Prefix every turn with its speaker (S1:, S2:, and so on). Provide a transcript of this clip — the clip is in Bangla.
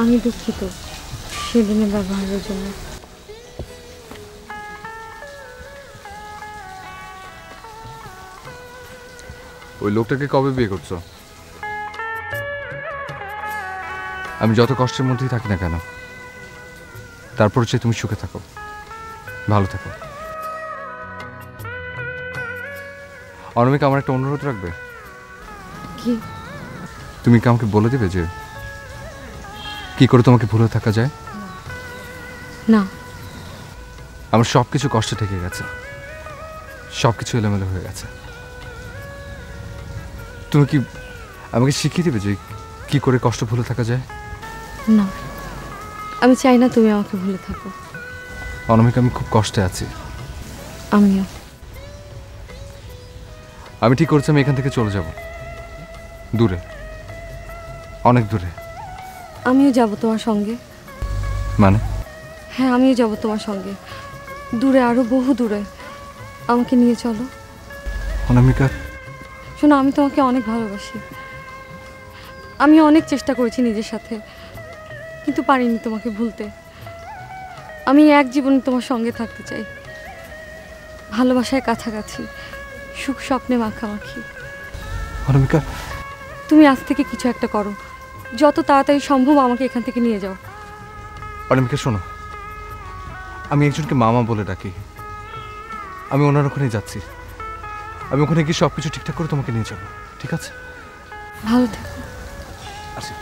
S1: আমি দুঃখিত সেদিনে ব্যবহারের জন্য।
S2: ওই লোকটাকে কবে বিয়ে করছ? আমি যত কষ্টের মধ্যেই থাকি না কেন তারপর হচ্ছে তুমি সুখে থাকো ভালো থাকো। অনামিকা আমার একটা অনুরোধ রাখবে?
S1: কি?
S2: তুমি কি আমাকে বলে দেবে যে কি করে তোমাকে ভুলে থাকা যায়?
S1: না।
S2: আমার সব কিছু কষ্টে থেকে গেছে। সব কিছু এলোমেলো হয়ে গেছে। তুমি কি আমাকে শিখিয়ে দেবে যে কি করে কষ্ট ভুলে থাকা যায়?
S1: না। আমি চাই না তুমি আমাকে ভুলে থাকো।
S2: অনামিকা আমি খুব কষ্টে আছি।
S1: আমিও।
S2: আমি ঠিক করছি আমি এখান থেকে চলে যাব। দূরে। অনেক দূরে।
S1: আমিও যাব তোমার সঙ্গে।
S2: মানে?
S1: হ্যাঁ আমিও যাব তোমার সঙ্গে। দূরে আরও বহু দূরে। আমাকে নিয়ে চলো।
S2: অনামিকা।
S1: শোনো আমি তোমাকে অনেক ভালোবাসি। আমি অনেক চেষ্টা করেছি নিজের সাথে কিন্তু পারিনি তোমাকে ভুলতে। আমি এক জীবনে তোমার সঙ্গে থাকতে চাই। ভালোবাসায় কাছাকাছি সুখ স্বপ্নে মাখামাখি।
S2: অনামিকা।
S1: তুমি আজ থেকে কিছু একটা করো। যত তাড়াতাড়ি সম্ভব আমাকে এখান থেকে নিয়ে যাও।
S2: অনামিকা শোনো আমি একজনকে মামা বলে ডাকি। আমি ওনার ওখানে যাচ্ছি। আমি ওখানে গিয়ে সব কিছু ঠিকঠাক করে তোমাকে নিয়ে যাব ঠিক আছে?
S1: ভালো থেকো।
S2: আসি।